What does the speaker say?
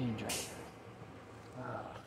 Angel. Ah.